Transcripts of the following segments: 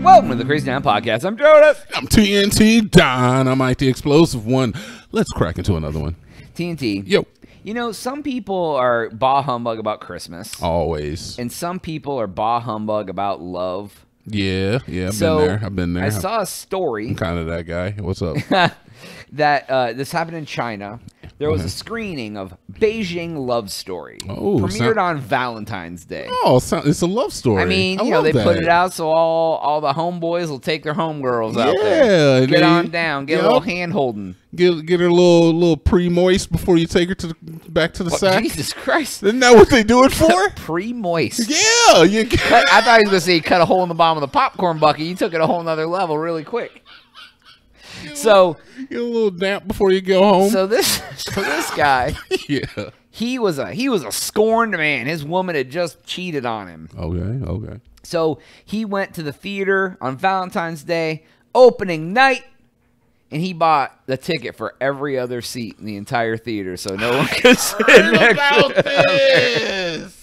Welcome to the Crazy Town Podcast. I'm Jonas. I'm TNT Dinomight, the explosive one. Let's crack into another one. TNT. Yo, You know, some people are bah humbug about Christmas, always. and some people are bah humbug about love. Yeah, yeah, I've so been there. I've been there. I saw a story I'm kind of that guy. What's up? that uh, this happened in China. There was a mm-hmm. screening of Beijing Love Story, Oh, premiered sound- on Valentine's Day. oh, so- it's a love story. I mean, I you know, they put it out so all all the homeboys will take their homegirls out there. Yeah, Get they- on down, get a little hand holding. Get get her a little little pre moist before you take her to the, back to the sack. Jesus Christ. Isn't that what they do it for? Pre moist. yeah, you Cut, I thought he was gonna say cut a hole in the bottom of the popcorn bucket. You took it a whole nother level really quick. So, get a little damp before you go home. so this, so this guy, yeah. he was a he was a scorned man. His woman had just cheated on him. Okay. Okay. So he went to the theater on Valentine's Day opening night, and he bought the ticket for every other seat in the entire theater, so no one could sit next about to this.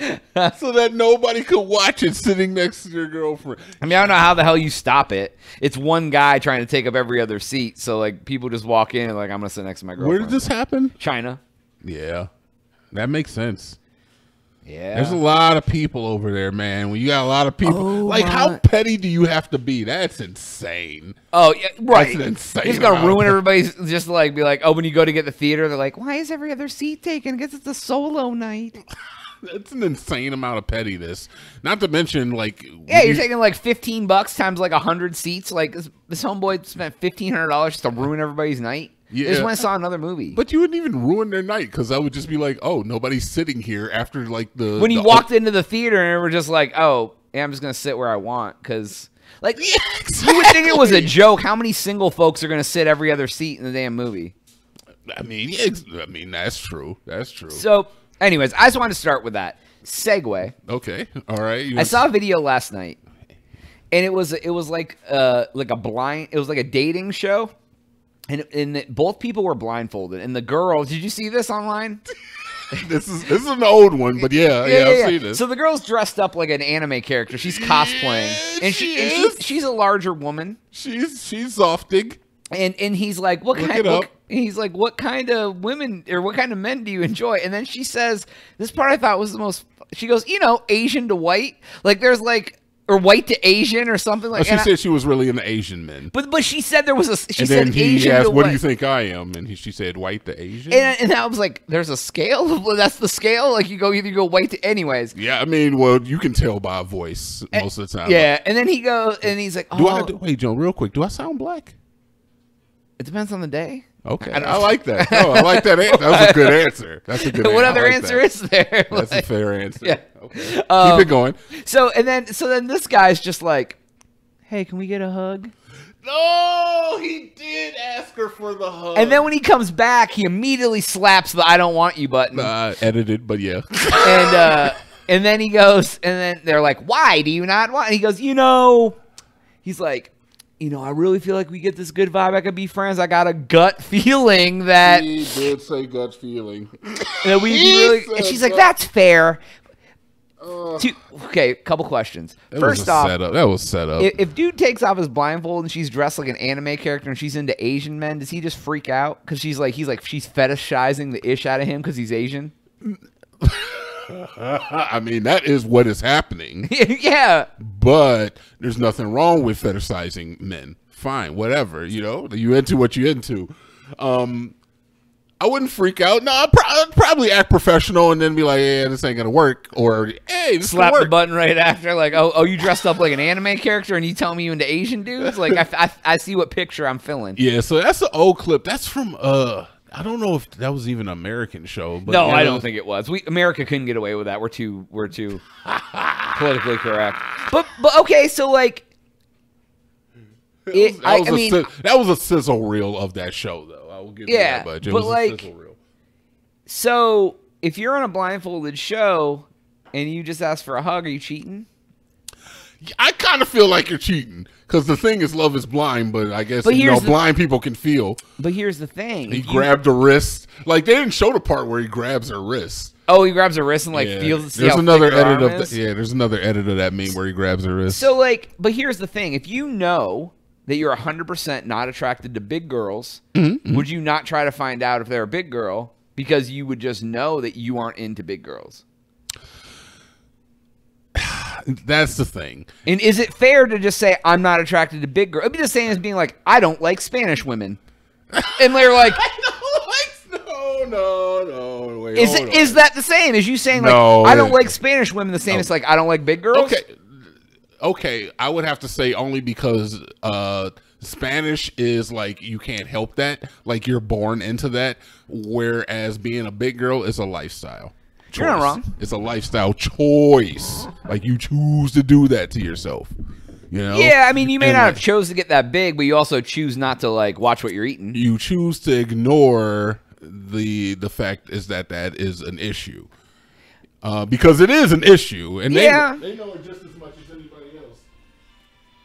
so that nobody could watch it sitting next to your girlfriend. I mean, I don't know how the hell you stop it. It's one guy trying to take up every other seat, so like people just walk in and like I'm gonna sit next to my girlfriend. Where did this happen? China. Yeah, that makes sense. Yeah. There's a lot of people over there, man. When you got a lot of people, Oh like my- how petty do you have to be? That's insane. Oh yeah, right. an insane He's gonna ruin everybody's. Just like be like, oh, when you go to get the theater, they're like, why is every other seat taken? Because it's a solo night. That's an insane amount of pettiness. Not to mention, like, Yeah, you're you- taking like fifteen bucks times like hundred seats. Like this, this homeboy spent fifteen hundred dollars just to ruin everybody's night. They just Yeah. went and saw another movie. But you wouldn't even ruin their night because I would just be like, oh, nobody's sitting here after like the when you the- walked into the theater and we're just like, oh, yeah, I'm just gonna sit where I want because. Like Yeah, you would think it was a joke. How many single folks are going to sit every other seat in the damn movie? I mean, yeah, I mean that's true. That's true. So, anyways, I just wanted to start with that segue. okay, all right. You I saw a video last night, and it was it was like uh like a blind. It was like a dating show, and and both people were blindfolded. And the girl, did you see this online? this is this is an old one, but yeah, yeah, I've seen this. So the girl's dressed up like an anime character. She's cosplaying, and she, she and she's she's a larger woman. she's she's softing. And and he's like, what Look kind? it What, he's like, what kind of women or what kind of men do you enjoy? And then she says, this part I thought was the most. She goes, you know, Asian to white. Like there's like or white to Asian or something like. Oh, she and I- said she was really into Asian men. but but she said there was a. She and said then he Asian asked, "What do you think I am?" And he, she said, "White to Asian." And, and I was like, there's a scale. That's the scale. Like you go either go white to anyways. yeah, I mean, well, you can tell by a voice most of the time. Yeah, and then he goes and he's like, oh, Do I do, oh. wait, Joe? Real quick, do I sound black? it depends on the day. Okay, I I, like that. No, I like that. Answer. That was a good answer. That's a good. what answer. Other like answer that. is there? That's a fair answer. Yeah. Okay. Um, Keep it going. So and then so then this guy's just like, hey, can we get a hug? No, he did ask her for the hug. And then when he comes back, he immediately slaps the "I don't want you" button, uh, edited, but yeah. and uh, and then he goes, and then they're like, "Why do you not want?" And he goes, "You know," he's like, "You know, I really feel like we get this good vibe. I could be friends. I got a gut feeling that he did say gut feeling. that we'd be He really." And said she's like, "That's fair." Uh, Two, okay, couple questions. that First was a off, setup. That was set up. if, if dude takes off his blindfold and she's dressed like an anime character and she's into Asian men, does he just freak out because she's like he's like she's fetishizing the ish out of him because he's Asian? I mean, that is what is happening. yeah, but there's nothing wrong with fetishizing men. Fine, whatever. You know, you into what you into. Um, I wouldn't freak out. No, I'd, pro- I'd probably act professional and then be like, "Yeah, this ain't gonna work," or "Hey, this slap the button right after. Like, oh, oh, you dressed up like an anime character and you tell me you into Asian dudes? Like, I, I, I see what picture I'm filling. Yeah, so that's an old clip. That's from uh, I don't know if that was even an American show. But no, I don't was- think it was. We America couldn't get away with that. We're too, we're too politically correct. But, but okay, so like, That It- was, I- that was I mean- that was a sizzle reel of that show, though. I will give you Yeah, that much. It but was a like- sizzle reel. so if you're on a blindfolded show and you just ask for a hug, are you cheating? I kind of feel like you're cheating because the thing is, love is blind. But I guess But you know, the- blind people can feel. But here's the thing. He you- grabbed the wrist. Like they didn't show the part where he grabs her wrist. oh, he grabs her wrist and like Yeah. feels. There's another her edit of that. Yeah, there's another edit of that meme where he grabs her wrist. So like, but here's the thing: if you know that you're 100% not attracted to big girls, Mm-hmm, would you not try to find out if they're a big girl because you would just know that you aren't into big girls? That's the thing. And is it fair to just say I'm not attracted to big girls? It'd be the same as being like I don't like Spanish women, and they're like, no, no, no. Wait, is it is that the same as you saying like No, I don't like Spanish women? The same as like I don't like big girls. Okay. Okay, I would have to say only because uh Spanish is like you can't help that. Like you're born into that. Whereas being a big girl is a lifestyle. You're not wrong. It's a lifestyle choice. Like you choose to do that to yourself. You know? Yeah, I mean, you may And, not like, have chose to get that big, but you also choose not to like watch what you're eating. you choose to ignore the the fact is that that is an issue. Uh, because it is an issue, and they, Yeah. they know it just as much as anybody else.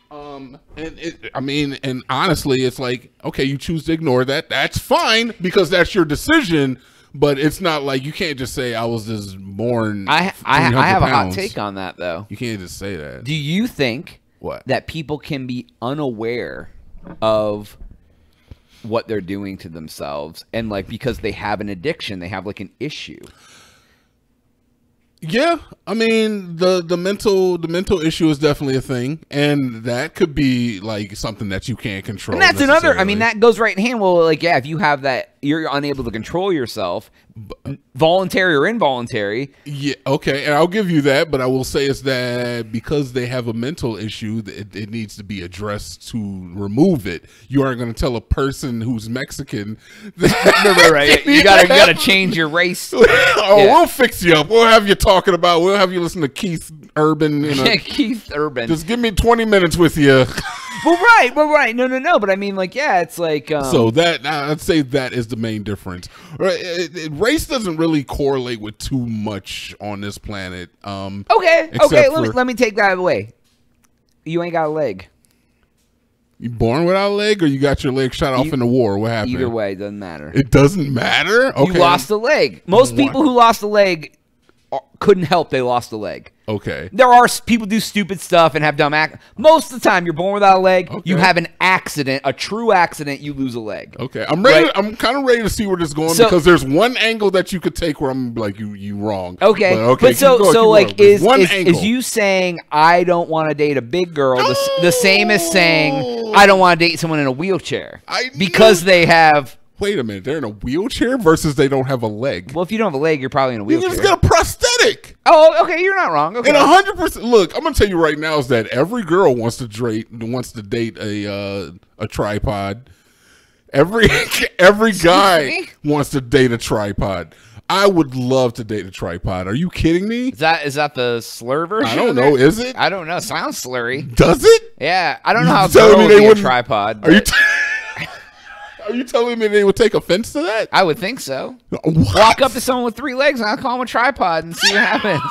Um, and it, I mean, and honestly, it's like, okay, you choose to ignore that. That's fine because that's your decision. But it's not like you can't just say I was just born. I I, I have a hot take on that though. You can't just say that. Do you think What? that people can be unaware of what they're doing to themselves and like because they have an addiction, they have like an issue? Yeah, I mean the the mental the mental issue is definitely a thing, and that could be like something that you can't control. And that's another. I mean, that goes right in hand. Well, like, yeah, if you have that, you're unable to control yourself, voluntary or involuntary. Yeah, okay, and I'll give you that, but I will say is that because they have a mental issue, it, it needs to be addressed to remove it. You aren't going to tell a person who's Mexican that right. You gotta you gotta change your race. oh, Yeah. we'll fix you up. We'll have you talking about. We'll have you listen to Keith Urban. Keith Urban. just give me twenty minutes with you. Well, right, well, right. No, no, no. But I mean, like, yeah, it's like. Um, So that I'd say that is the main difference. Right, it- it- race doesn't really correlate with too much on this planet. Um, okay, okay. Let me let me take that away. You ain't got a leg. you born without a leg, or you got your leg shot off in the war? What happened? Either way, it doesn't matter. it doesn't matter. Okay, You lost a leg. Most people who lost a leg Uh, couldn't help they lost a leg. Okay, There are people do stupid stuff and have dumb act. Most of the time, you're born without a leg. You have an accident, a true accident. You lose a leg. okay. I'm ready. Right. I'm kind of ready to see where this is going So- because there's one angle that you could take where I'm like you you wrong. Okay, but, okay. But so going, so like is is, is you saying I don't want to date a big girl the, the same as saying I don't want to date someone in a wheelchair I because they have. Wait a minute. They're in a wheelchair versus they don't have a leg. Well, if you don't have a leg, you're probably in a wheelchair. you just get a prosthetic. oh, okay, you're not wrong. Okay. And hundred percent. Look, I'm gonna tell you right now is that every girl wants to date wants to date a uh, a tripod. Every every guy wants to date a tripod. I would love to date a tripod. Are you kidding me? Is that is that the slur version? I don't know. Is it? I don't know. Sounds slurry. Does it? Yeah, I don't know how me girls they be a wouldn't- tripod. Are you? Are you telling me they would take offense to that? I would think so. What? Walk up to someone with three legs and I'll call him a tripod and see what happens.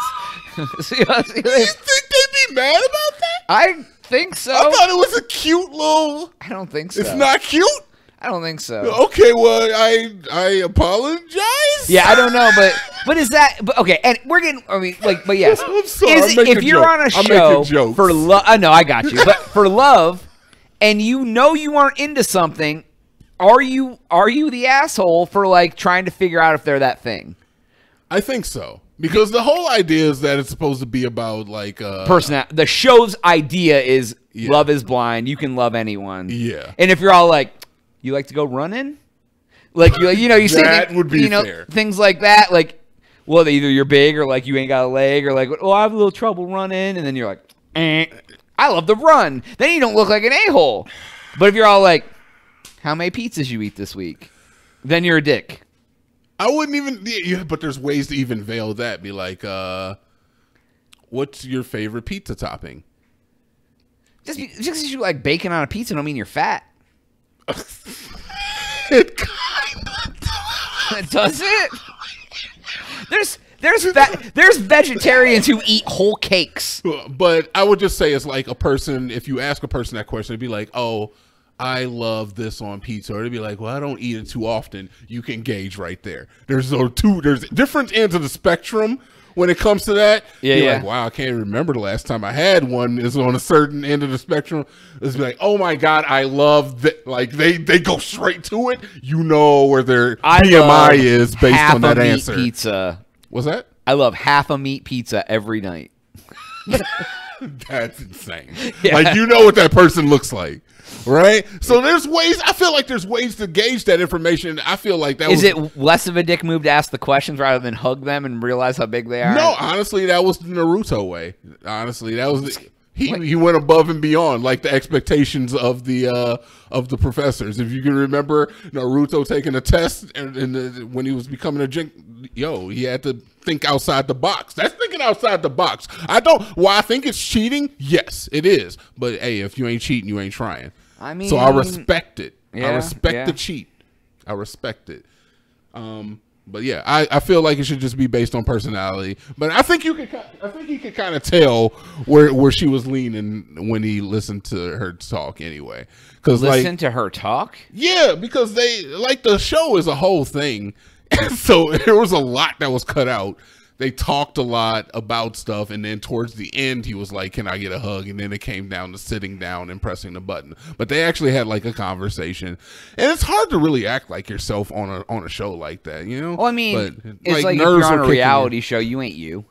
see what, see what You think they'd be mad about that? I think so. I thought it was a cute little. I don't think so. It's not cute. I don't think so. Okay, well, I I apologize. Yeah, I don't know, but but is that but okay? And we're getting. I mean, like, but yes. I'm sorry, Is I'm it- making if you're joke. on a show for love, I know I got you, but for love, and you know you aren't into something, are you are you the asshole for like trying to figure out if they're that thing? I think so because the whole idea is that it's supposed to be about like uh, Person, the show's idea is Yeah. love is blind. You can love anyone. Yeah. And if you're all like, you like to go running, like you you know you say That would be you know fair. things like that, like well either you're big or like you ain't got a leg or like oh I have a little trouble running, and then you're like, eh, I love to run. Then you don't look like an a hole. But if you're all like, how many pizzas you eat this week, then you're a dick. I wouldn't even. Yeah, but there's ways to even veil that. Be like, uh, what's your favorite pizza topping? Just be, just because you like bacon on a pizza don't mean you're fat. It kind of Does does it? There's There's ve- there's vegetarians who eat whole cakes. But I would just say it's like a person. If you ask a person that question, it'd be like, "Oh, I love this on pizza," or it'd be like, "Well, I don't eat it too often." You can gauge right there. There's those two. There's different ends of the spectrum when it comes to that. Yeah, You're yeah. Like, wow, I can't remember the last time I had one. Is on a certain end of the spectrum. It's like, oh my god, I love that. Like they they go straight to it. You know where their I BMI is based on that meat answer. Pizza. Was that? I love half a meat pizza every night. That's insane. Yeah. Like you know what that person looks like, right? So there's ways. I feel like there's ways to gauge that information. I feel like that Is was, it less of a dick move to ask the questions rather than hug them and realize how big they are? No, honestly, that was the Naruto way. Honestly, that was the, he he went above and beyond like the expectations of the uh of the professors. If you can remember Naruto taking a test and, and the, when he was becoming a jink, yo, he had to think outside the box. That's thinking outside the box. I don't. Why I think it's cheating? Yes, it is. But hey, if you ain't cheating, you ain't trying. I mean, so I respect it. Yeah, I respect yeah. the cheat. I respect it. Um, but yeah, I, I feel like it should just be based on personality. But I think you could I think you could kind of tell where where she was leaning when he listened to her talk anyway. Because Listen like to her talk. yeah, because they like the show is a whole thing, so there was a lot that was cut out. They talked a lot about stuff, and then towards the end, he was like, "Can I get a hug?" And then it came down to sitting down and pressing the button. But they actually had like a conversation, and it's hard to really act like yourself on a on a show like that, you know. Well, I mean, But, it's like, if you're on a reality show, you ain't you.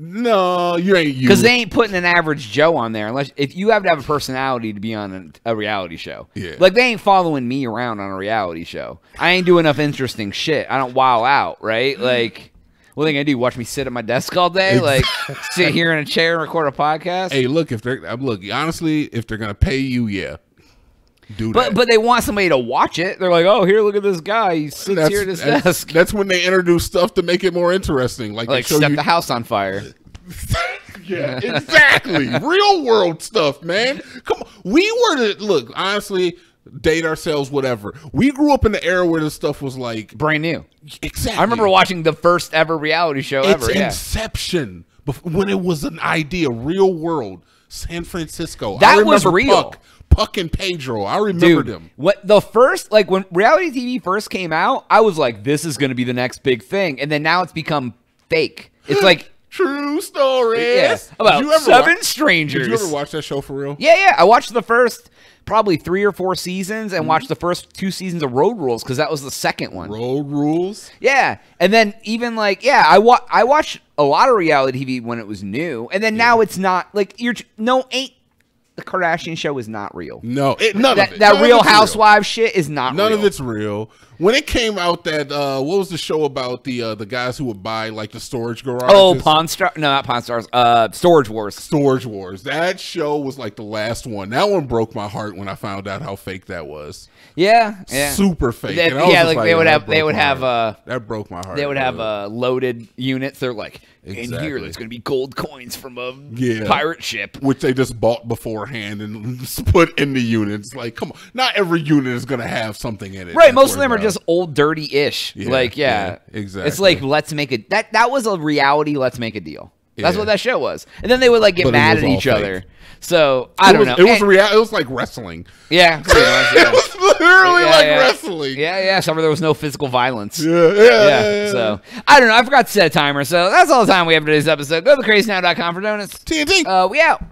No, you ain't you. Because they ain't putting an average Joe on there unless if you have to have a personality to be on a, a reality show. Yeah. Like they ain't following me around on a reality show. I ain't doing enough interesting shit. I don't wow out, right? Like what are they gonna do? Watch me sit at my desk all day? Like sit here in a chair and record a podcast? Hey, look, if they're I'm- look honestly, if they're gonna pay you, yeah, do but that. but they want somebody to watch it. They're like, oh, here, look at this guy. He sits that's, here at his that's, desk. that's when they introduce stuff to make it more interesting, like, like set you the house on fire. yeah, exactly. Real world stuff, man. Come on. We were to look, honestly, date ourselves, whatever. We grew up in the era where this stuff was like Brand new. exactly. I remember watching the first ever reality show it's ever. Yeah. Inception. bef- When it was an idea, real world. San Francisco. I That was real. Puck, Puck and Pedro. I remember Dude, them. what the first like when reality TV first came out, I was like, this is going to be the next big thing, and then now it's become fake. It's like True stories. yeah, about seven wa- strangers. Did you ever watch that show for real? yeah, yeah. I watched the first probably three or four seasons, and hmm. watched the first two seasons of Road Rules because that was the second one. Road rules. Yeah, and then even like yeah, I wa- I watched a lot of reality TV when it was new, and then now it's not like you're no ain't the Kardashian show is not real. No, it, none that of it. that None Real. Housewives shit is not real. None real. of it's real. When it came out, that uh, what was the show about the uh, the guys who would buy like the storage garage? Oh, Pawn Star? No, not Pawn Stars. Uh, Storage Wars. Storage Wars. That show was like the last one. That one broke my heart when I found out how fake that was. Yeah, yeah. Super fake. That- And I was yeah, just like, they would have- they would have, uh, that broke my heart. They would have a uh, loaded units. They're like, in here, there's going to be gold coins from a Yeah. pirate ship. which they just bought beforehand and put in the units. Like, come on, not every unit is gonna have something in it. Right, most of them are worth just old, dirty-ish. Yeah, like, yeah, yeah, exactly. It's like let's make it. That that was a reality. Let's make a deal. That's Yeah. what that show was. And then they would like get But mad at each fake. other. So I It don't was, know. It was Eh, rea- It was like wrestling. yeah. It was literally Yeah, like wrestling. Yeah, yeah. Somewhere there was no physical violence. Yeah, yeah, Yeah, yeah, yeah. so I don't know. I forgot to set a timer. So that's all the time we have for today's episode. Go to crazynow.com for donuts. TNT. Uh, we out.